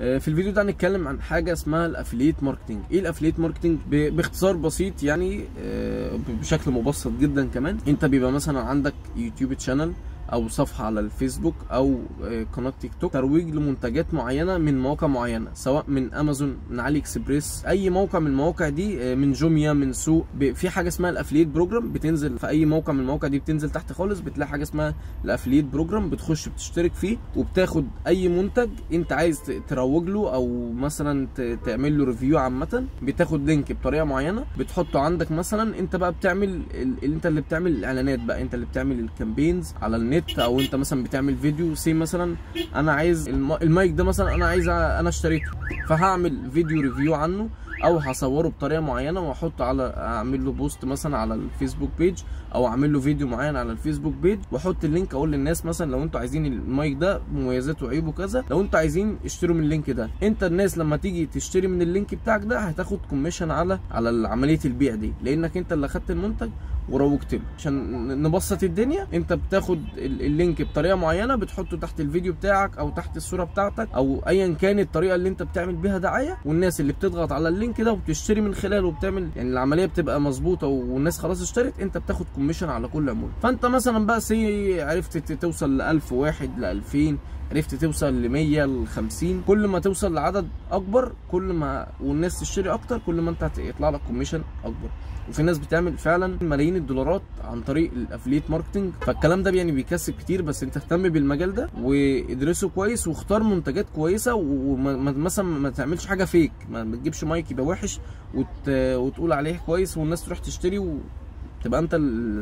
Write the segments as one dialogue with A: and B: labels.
A: آه، في الفيديو ده هنتكلم عن حاجة اسمها ال affiliate marketing إيه ال affiliate marketing باختصار بسيط يعني آه، بشكل مبسط جدا كمان. أنت بيبقى مثلا عندك YouTube channel أو صفحة على الفيسبوك أو آه، قناة تيك توك. ترويج لمنتجات معينة من مواقع معينة سواء من أمازون من علي إكسبريس. أي موقع من المواقع دي آه، من جوميا من سوق. في حاجة اسمها ال affiliate program بتنزل في أي موقع من المواقع دي بتنزل تحت خالص. بتلاقي حاجة اسمها ال affiliate program. بتخش بتشترك فيه وبتاخد أي منتج أنت عايز تروج له أو مثلا تعمل له review عامة. بتاخد link بطريقة معينة. بتحطه عندك مثلا. أنت بقى بتعمل أنت اللي بتعمل الإعلانات بقى. أنت اللي بتعمل ال campaigns على النت. أو انت مثلا بتعمل فيديو say مثلا أنا عايز الم- المايك ده مثلا أنا عايز أنا اشتريته فهعمل فيديو review عنه أو هصوره بطريقة معينة وأحطه على أعمل له post مثلا على الفيسبوك page أو أعمل له فيديو معين على الفيسبوك page وأحط ال link أقول للناس مثلا لو أنتوا عايزين المايك ده مميزاته وعيوبه كذا لو أنتوا عايزين اشتروا من ال link ده. أنت الناس لما تيجي تشتري من ال link بتاعك ده هتاخد commission على على عملية البيع دي. لأنك أنت اللي أخدت المنتج وروجت له. عشان نبسط الدنيا أنت بتاخد ال- ال link بطريقة معينة بتحطه تحت الفيديو بتاعك أو تحت الصورة بتاعتك أو ايا كان الطريقة اللي أنت بتعمل بيها دعاية والناس اللي بتضغط على ال link ده وبتشتري من خلاله وبتعمل يعني العملية بتبقى مظبوطة والناس خلاص اشترت انت بتاخد commission على كل عمولة. فانت مثلا بقى say عرفت توصل ل 1000 واحد ل 2000 عرفت توصل ل 100 ل 50 كل ما توصل لعدد أكبر كل ما والناس تشتري أكتر كل ما انت هيطلع لك commission أكبر. وفي ناس بتعمل فعلا ملايين الدولارات عن طريق ال affiliate marketing فالكلام ده يعني بيكسب كتير بس انت اهتم بالمجال ده وادرسه كويس واختار منتجات كويسة ومثلا ما تعملش حاجة fake ما تجيبش مايك يبقى وحش وت... وتقول عليه كويس والناس تروح تشتري وتبقى انت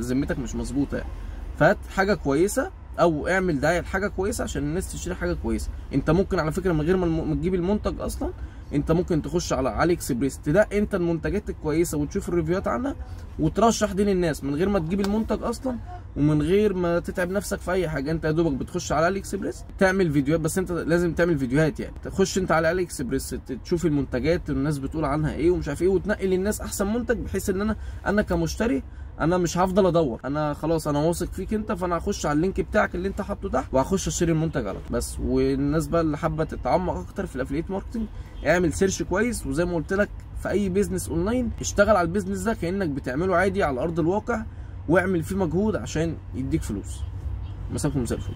A: ذمتك مش مظبوطة. يعني فهات حاجة كويسة أو اعمل دعايه لحاجه كويسة عشان الناس تشتري حاجة كويسة. انت ممكن على فكرة من غير ما تجيب المنتج أصلا انت ممكن تخش على علي اكسبريس تنقي انت المنتجات الكويسة وتشوف ال review هات عنها وترشح دي للناس من غير ما تجيب المنتج أصلا. ومن غير ما تتعب نفسك في أي حاجة. أنت يا دوبك بتخش على علي اكسبريس تعمل فيديوهات بس أنت لازم تعمل فيديوهات يعني. تخش أنت على علي اكسبريس تشوف المنتجات الناس بتقول عنها إيه ومش عارف إيه وتنقي للناس أحسن منتج بحيث إن أنا أنا كمشتري أنا مش هفضل أدور. أنا خلاص أنا واثق فيك أنت فأنا هخش على ال link بتاعك اللي أنت حاطه تحت وهخش أشتري المنتج على طول. بس والناس بقى اللي حابة تتعمق أكتر في ال affiliate marketing اعمل search كويس وزي ما قلت لك في أي business online اشتغل على ال business ده كأنك بتعمله عادي على أرض الواقع. واعمل فيه مجهود عشان يديك فلوس. مساكم زي الفل